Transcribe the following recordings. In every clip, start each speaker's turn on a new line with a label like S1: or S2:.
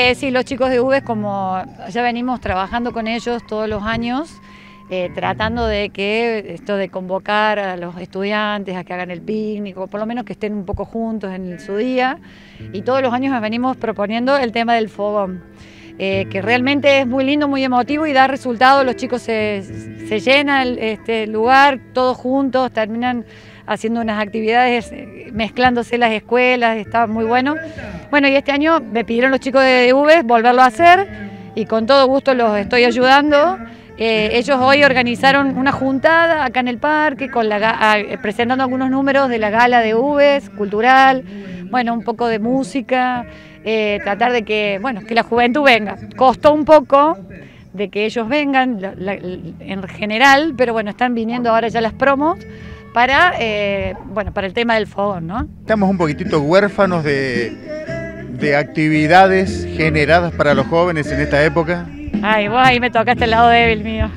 S1: Eh, sí, los chicos de UBES, como ya venimos trabajando con ellos todos los años, eh, tratando de que esto de convocar a los estudiantes a que hagan el picnic, o por lo menos que estén un poco juntos en su día, y todos los años venimos proponiendo el tema del fogón. Eh, que realmente es muy lindo, muy emotivo y da resultados, los chicos se, se llenan este lugar, todos juntos, terminan haciendo unas actividades, eh, mezclándose las escuelas, está muy bueno. Bueno, y este año me pidieron los chicos de UVES volverlo a hacer y con todo gusto los estoy ayudando. Eh, ellos hoy organizaron una juntada acá en el parque con la, presentando algunos números de la gala de UVES, cultural, bueno, un poco de música. Eh, tratar de que, bueno, que la juventud venga. Costó un poco de que ellos vengan en general, pero bueno, están viniendo ahora ya las promos para, eh, bueno, para el tema del fogón, ¿no?
S2: Estamos un poquitito huérfanos de, de actividades generadas para los jóvenes en esta época.
S1: Ay, vos ahí me tocaste el lado débil mío.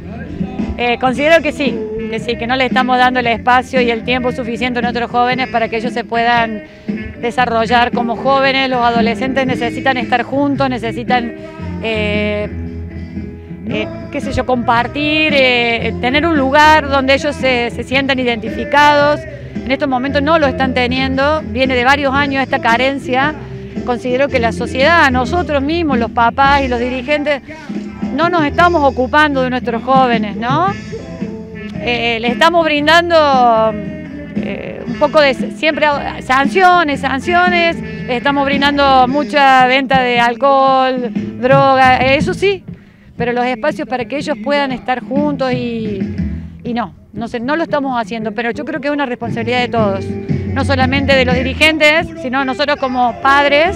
S1: Eh, considero que sí, que sí, que no le estamos dando el espacio y el tiempo suficiente a nuestros jóvenes para que ellos se puedan desarrollar como jóvenes, los adolescentes necesitan estar juntos, necesitan, eh, eh, qué sé yo, compartir, eh, tener un lugar donde ellos se, se, sientan identificados. En estos momentos no lo están teniendo, viene de varios años esta carencia. Considero que la sociedad, nosotros mismos, los papás y los dirigentes, no nos estamos ocupando de nuestros jóvenes, ¿no? les estamos brindando eh, un poco de siempre sanciones, sanciones, estamos brindando mucha venta de alcohol, droga, eso sí, pero los espacios para que ellos puedan estar juntos y, no, no, sé, no lo estamos haciendo, pero yo creo que es una responsabilidad de todos, no solamente de los dirigentes, sino nosotros como padres,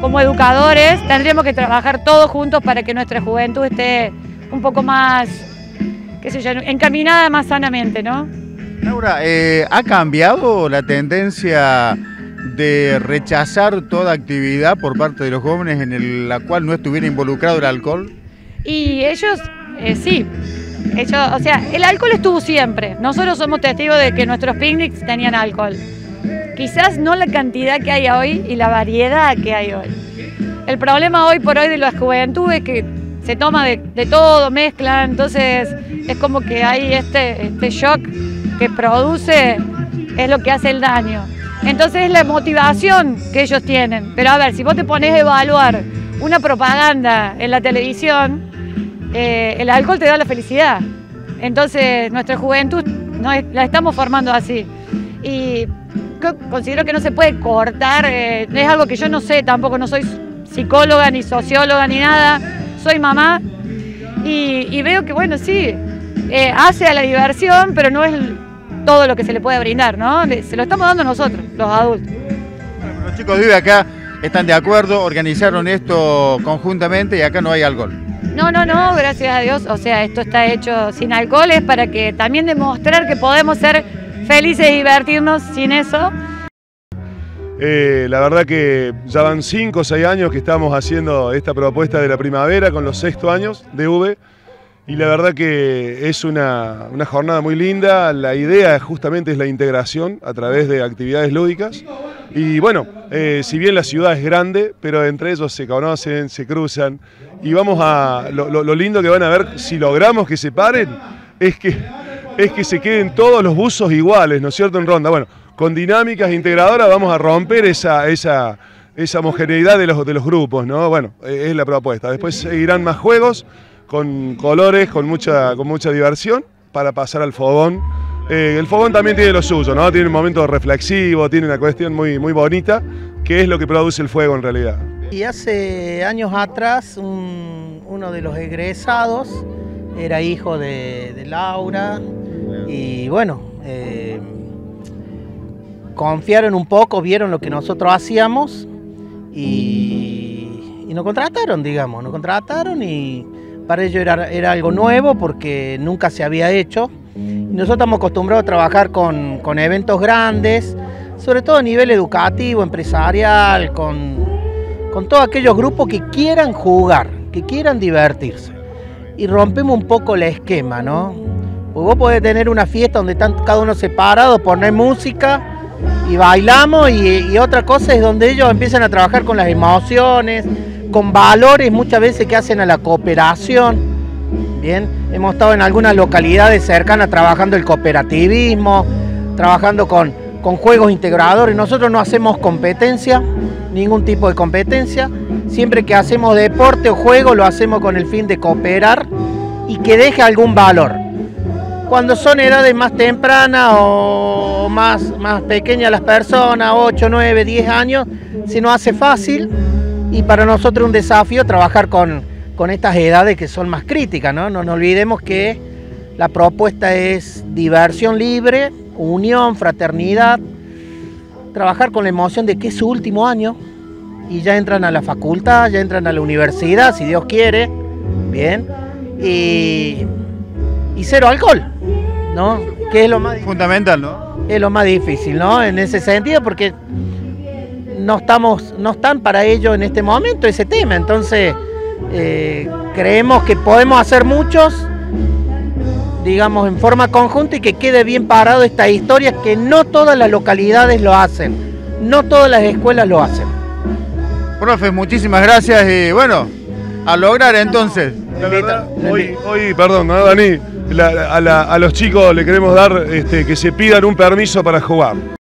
S1: como educadores, tendríamos que trabajar todos juntos para que nuestra juventud esté un poco más, qué sé yo, encaminada más sanamente, ¿no?
S2: Laura, eh, ¿ha cambiado la tendencia de rechazar toda actividad por parte de los jóvenes en la cual no estuviera involucrado el alcohol?
S1: Y ellos, eh, sí. Ellos, o sea, el alcohol estuvo siempre. Nosotros somos testigos de que nuestros picnics tenían alcohol. Quizás no la cantidad que hay hoy y la variedad que hay hoy. El problema hoy por hoy de la juventud es que se toma de, de todo, mezcla, entonces es como que hay este, este shock que produce es lo que hace el daño. Entonces es la motivación que ellos tienen. Pero a ver, si vos te pones a evaluar una propaganda en la televisión, eh, el alcohol te da la felicidad. Entonces nuestra juventud la estamos formando así. Y considero que no se puede cortar, eh, es algo que yo no sé, tampoco no soy psicóloga ni socióloga ni nada, soy mamá y, veo que bueno, sí, eh, hace a la diversión, pero no es todo lo que se le puede brindar, ¿no? Se lo estamos dando nosotros, los adultos.
S2: los chicos de acá están de acuerdo, organizaron esto conjuntamente y acá no hay alcohol.
S1: No, no, no, gracias a Dios. O sea, esto está hecho sin alcohol, es para que también demostrar que podemos ser felices y divertirnos sin eso.
S3: Eh, la verdad que ya van 5 o 6 años que estamos haciendo esta propuesta de la primavera con los sexto años de V y la verdad que es una, jornada muy linda, la idea justamente es la integración a través de actividades lúdicas y bueno, eh, si bien la ciudad es grande, pero entre ellos se conocen, se cruzan y vamos a, lo, lindo que van a ver si logramos que se paren es que, es que se queden todos los buzos iguales, ¿no es cierto? En ronda, bueno, con dinámicas integradoras vamos a romper esa, esa, homogeneidad de los, de los grupos, ¿no? Bueno, es la propuesta, después seguirán más juegos con colores, con mucha, con mucha diversión para pasar al fogón. Eh, el fogón también tiene lo suyo, ¿no? Tiene un momento reflexivo, tiene una cuestión muy, muy bonita, que es lo que produce el fuego en realidad.
S4: Y hace años atrás, uno de los egresados era hijo de, Laura, y bueno, eh, confiaron un poco, vieron lo que nosotros hacíamos y, y nos contrataron, digamos, nos contrataron y para ellos era, algo nuevo porque nunca se había hecho. Nosotros estamos acostumbrados a trabajar con, eventos grandes, sobre todo a nivel educativo, empresarial, con, con todos aquellos grupos que quieran jugar, que quieran divertirse. Y rompemos un poco el esquema, ¿no? Pues vos podés tener una fiesta donde están cada uno separado, poner música y bailamos y, y otra cosa es donde ellos empiezan a trabajar con las emociones, con valores muchas veces que hacen a la cooperación. Bien, hemos estado en algunas localidades cercanas trabajando el cooperativismo, trabajando con, con juegos integradores. Nosotros no hacemos competencia, ningún tipo de competencia. Siempre que hacemos deporte o juego lo hacemos con el fin de cooperar y que deje algún valor. Cuando son edades más tempranas o más, más pequeñas las personas, 8, 9, 10 años, se nos hace fácil y para nosotros un desafío trabajar con, con estas edades que son más críticas. ¿no? no nos olvidemos que la propuesta es diversión libre, unión, fraternidad, trabajar con la emoción de que es su último año y ya entran a la facultad, ya entran a la universidad, si Dios quiere, bien, y, y cero alcohol, ¿no? Que es lo más
S2: fundamental, ¿no?
S4: Es lo más difícil, ¿no? En ese sentido, porque no estamos, no están para ello en este momento ese tema, entonces eh, creemos que podemos hacer muchos digamos, en forma conjunta y que quede bien parado esta historia que no todas las localidades lo hacen, no todas las escuelas lo hacen.
S2: Profe, muchísimas gracias y bueno, a lograr entonces.
S3: La verdad, hoy, hoy, perdón, ¿no, Dani? a, los chicos le queremos dar este, que se pidan un permiso para jugar.